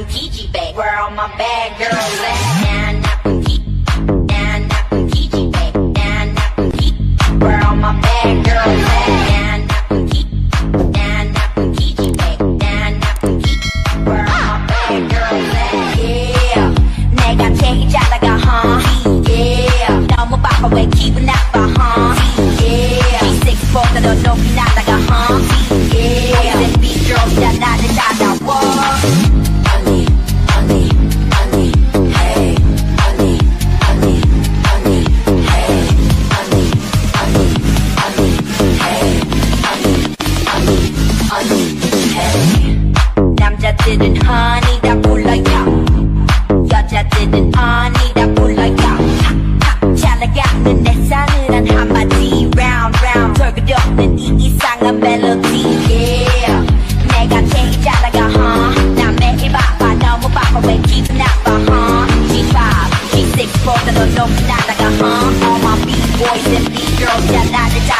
나쁜 기집애 Where all my bad girls at 난 나쁜 기, 난 나쁜 기집애 난 나쁜 기 Where all my bad girls at 난 나쁜 기, 난 나쁜 기집애 난 나쁜 기 Where all my bad girls at Yeah 내가 제일 잘 나가 huh Yeah 너무 바빠 왜 기분 나빠 huh Yeah G6보다 더 높이 남자들은 honey 다 불러요 여자들은 honey 다 불러요 팍팍 잘 나가는 내 싸늘한 한마디 round round 덜그덕는 이 이상한 멜로디 yeah 내가 제일 잘 나가 huh 난 매일 바빠 너무 바빠 왜 기분 나빠 huh G5 G6보다 더 높이 날아가 huh All my B-boys and B-girls 다 나를 따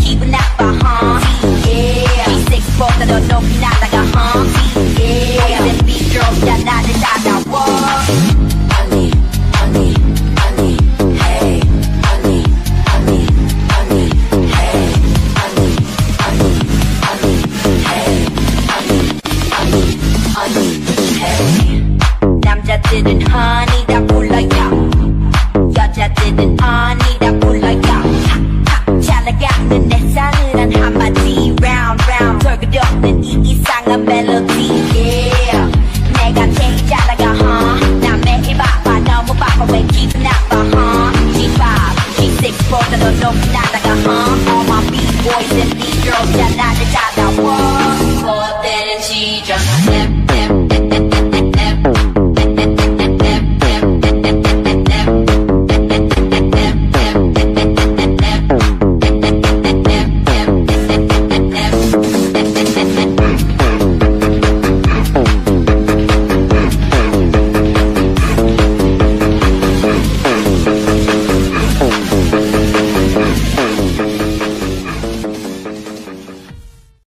남자들은 honey 다 불러요 여자들은 honey 다 불러요 팍팍 잘 나가는 내 싸늘한 한마디 round round 덜그덕는 이 이상한 멜로디 yeah